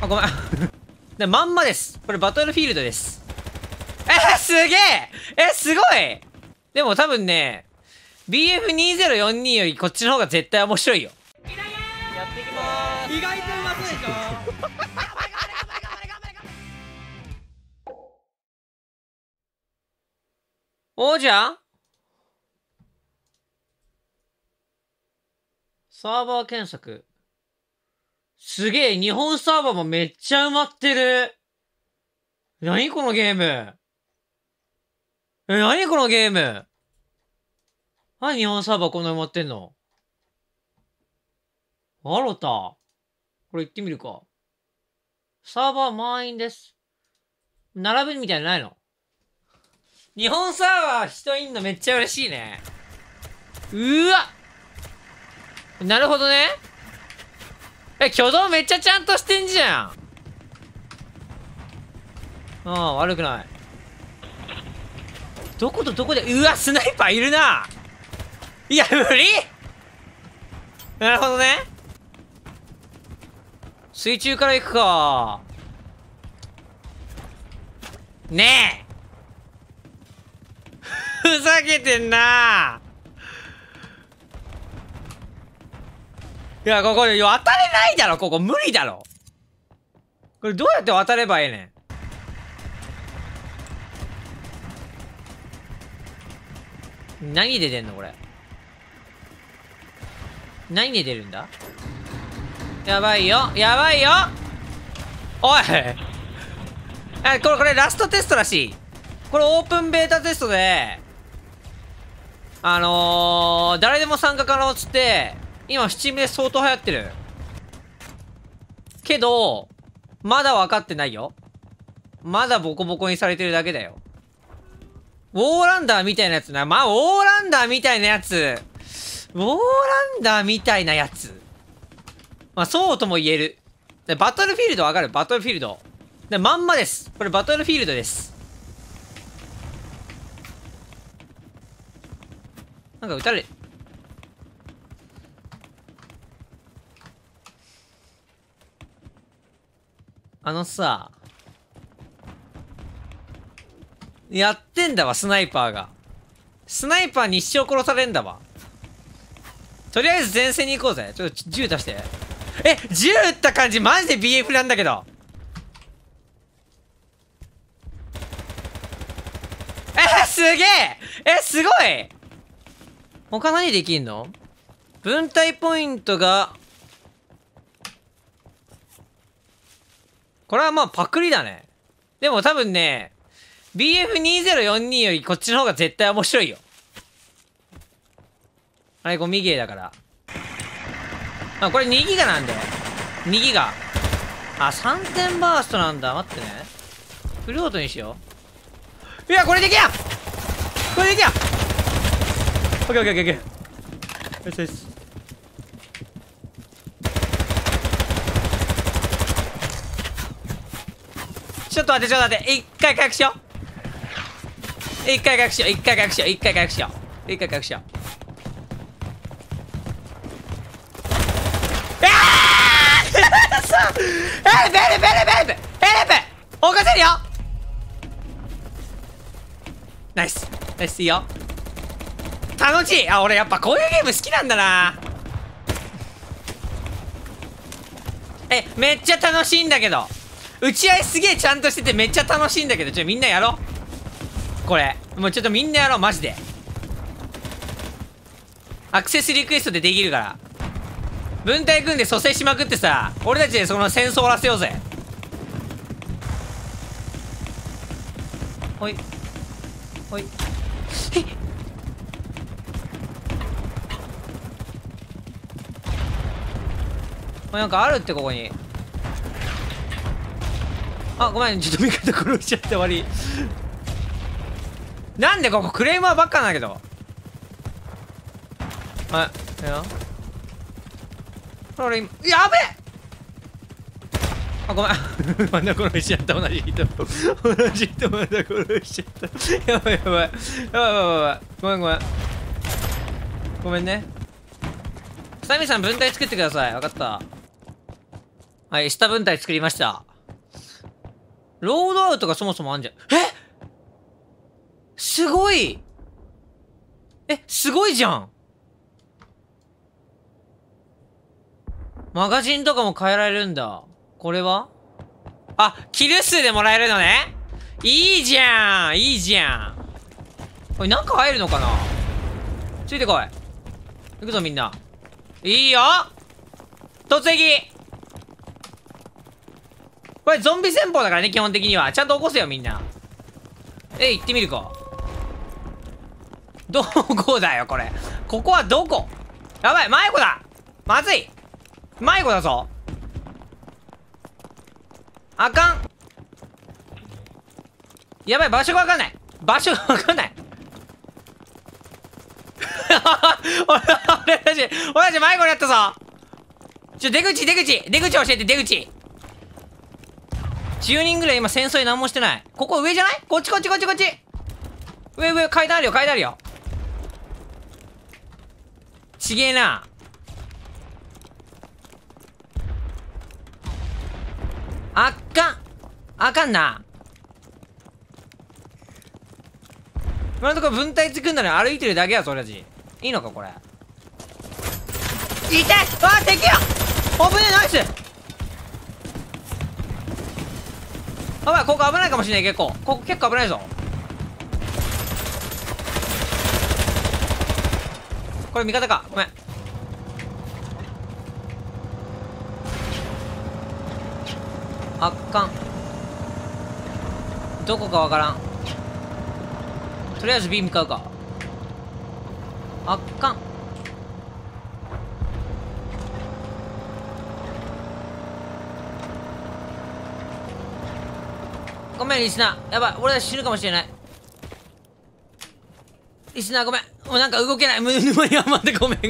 あ、ごめん。で、まんまです。これバトルフィールドです。えー、すげええ、すごいでも多分ね、BF2042 よりこっちの方が絶対面白いよ。やっていきまーす。意外とうまそうでしょ王者？サーバー検索。すげえ、日本サーバーもめっちゃ埋まってる。何このゲーム？え、何このゲーム？何日本サーバーこんな埋まってんの？あろた。これ行ってみるか。サーバー満員です。並ぶみたいなないの？日本サーバー人いんのめっちゃ嬉しいね。うわなるほどね。え、挙動めっちゃちゃんとしてんじゃん。ああ、悪くない。どことどこで、うわ、スナイパーいるないや、無理なるほどね。水中から行くか。ねえふざけてんないや、ここ渡れないだろ、ここ無理だろ。これどうやって渡ればええねん。何で出んのこれ。何で出るんだ？やばいよやばいよおいあ、これ、これラストテストらしい。これオープンベータテストで、あのー、誰でも参加可能っつって、今、スチームで相当流行ってる。けど、まだ分かってないよ。まだボコボコにされてるだけだよ。ウォーランダーみたいなやつな。まあ、ウォーランダーみたいなやつ。ウォーランダーみたいなやつ。まあ、そうとも言える。でバトルフィールドわかる？バトルフィールド。で、まんまです。これバトルフィールドです。なんか撃たれ、あのさ、やってんだわ、スナイパーが。スナイパーに一生殺されんだわ。とりあえず前線に行こうぜ。ちょっと銃出して。え、銃撃った感じマジで BF なんだけど。え、すげええ、すごい他何できんの？分隊ポイントが、これはまあパクリだね。でも多分ね、BF2042 よりこっちの方が絶対面白いよ。あれ、ゴミゲーだから。あ、これ2ギガなんだよ。2ギガ。あ、3点バーストなんだ。待ってね。フルオートにしよう。いや、これできやこれできやオッケーオッケーオッケーオッケー。よしよし。ちょっと待って、ちょっと待って。一回回復しよう。一回回復しよう。一回回復しよう。一回回復しよう。一回回復しよう。えベ ルベルベルベルベル起こせるよナイスナイスいいよ楽しいあ俺やっぱこういうゲーム好きなんだなえめっちゃ楽しいんだけど打ち合いすげえちゃんとしててめっちゃ楽しいんだけどちょみんなやろう。これ。もうちょっとみんなやろうマジで。アクセスリクエストでできるから。分隊組んで蘇生しまくってさ俺たちでその戦争終わらせようぜ。ほい。ほい。えっこれなんかあるってここに。あごめんちょっと味方殺しちゃって悪いなんでここクレーマーばっかなんだけど。はいいいよ俺今やべえ！あごめん。まだ殺しちゃった。同じ人。同じ人まだ殺しちゃった。やばいやばい。やばいやばいやばい。ごめんごめん。ごめんね。スタミさん分隊作ってください。分かった。はい、下分隊作りました。ロードアウトがそもそもあんじゃん。え？すごい。え、すごいじゃん。マガジンとかも変えられるんだ。これは？あ、キル数でもらえるのね。いいじゃん。いいじゃん。これ中入るのかな？ついてこい。行くぞみんな。いいよ。突撃。これゾンビ戦法だからね、基本的には。ちゃんと起こせよ、みんな。え、行ってみるか。どこだよ、これ。ここはどこ？やばい、迷子だ。まずい。迷子だぞ。あかん。やばい、場所がわかんない。場所がわかんない。俺俺たち、俺たち迷子になったぞ。ちょ、出口、出口。出口教えて、出口。10人ぐらい今戦争に何もしてない。ここ上じゃない？こっちこっちこっちこっち。上上階段あるよ階段あるよ。ちげえな。あっかん。あかんな。今のところ分隊作んのに歩いてるだけやぞ俺たちいいのかこれ。痛い。あ敵や。危ねえナイス。やばいここ危ないかもしれない結構。ここ結構危ないぞ。これ味方か。ごめん。あっかんどこかわからん。とりあえず B 向かうか。あっごめんリスナー。やばい。俺たち死ぬかもしれない。リスナーごめん。もうなんか動けない。む沼にはまってごめん。リ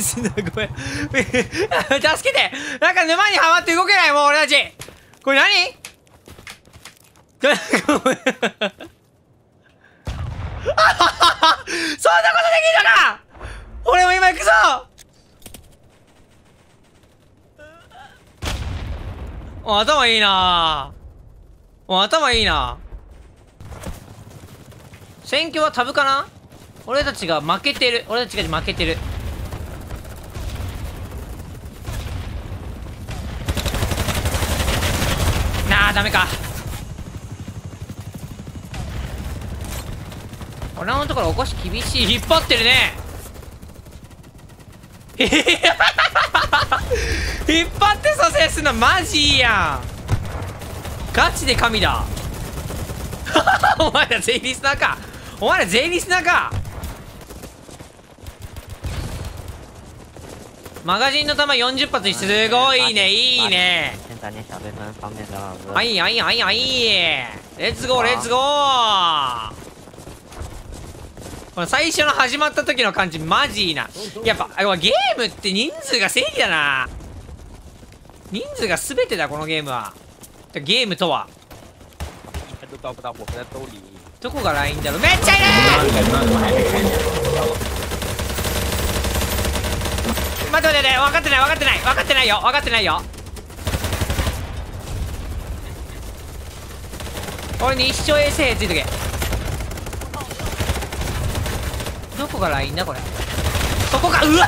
スナーごめん。助けて。なんか沼にはまって動けないもう俺たち。これ何？ごめんそんなことできるのか！俺も今行くぞ！頭いいなお頭いいな。選挙はタブかな？俺たちが負けてる。俺たちが負けてる。なあダメか。俺のところおこし厳しい。引っ張ってるね。引っ張って蘇生すんのマジいいやん。ガチで神だ。お前ら全員リスナーかお前ら全員リスナーかマガジンの弾40発にすごいね。いいね。はいはいはいはい。レッツゴーレッツゴーこの最初の始まった時の感じマジいいな。やっぱあゲームって人数が正義だな。人数が全てだこのゲームはゲームとは？どこがラインだろう？めっちゃいる！待って待って待って分かってない分かってない分かってないよ！分かってないよ！俺に一生衛星ついとけ。どこがラインだこれ？そこか！うわ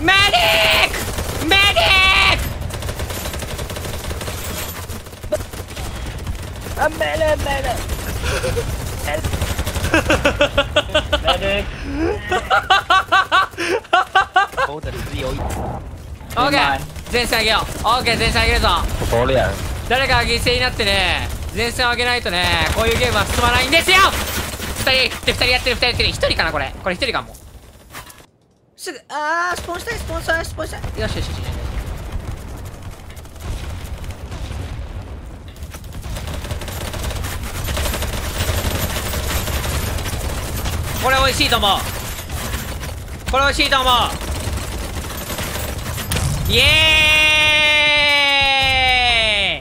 メディックメディック啊，没了没了。我的自由。オッケー前線上げようオッケー前線上げるぞ。誰かが犠牲になってね前線を上げないとねこういうゲームは進まないんですよ2人で2人やってる2人やってる1人かなこれこれ1人かもすぐあースポンしたいスポンしたいスポンしたいよしよしよしよし。これ美味しいと思う。これ美味しいと思う。イエ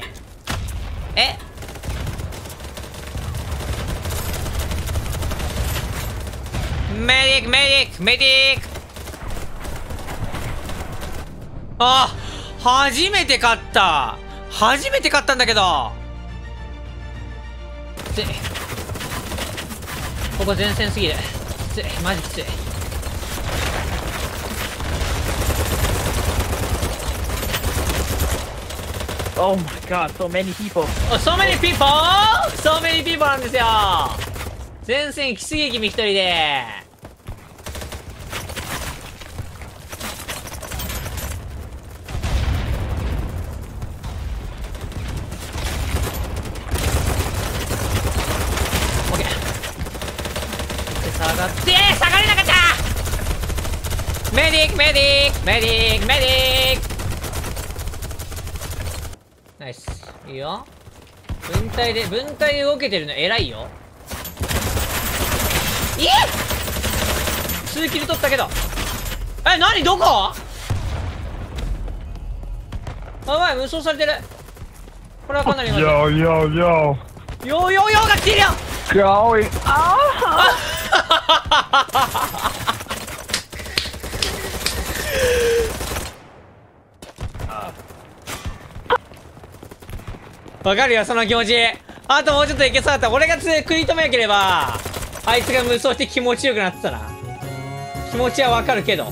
ーイ。え？メディックメディックメディック。あ初めて勝った。初めて勝ったんだけど。きついここ前線すぎる。きついマジきつい Oh my god, so many people. Oh, so many people! So many people なんですよ。前線来すぎ君一人でで下がって下がれなかったメディックメディックメディックメディックナイスいいよ分体で分体で動けてるの偉いよいえ数キル取ったけどえ何どこやばい無双されてるこれはかなりまずい Yo, yo, yo. よよよが来てるよ Going. Ah! わかるよその気持ち。あともうちょっといけそうだった。俺が食い止めなければあいつが無双して気持ちよくなってたな。気持ちはわかるけど。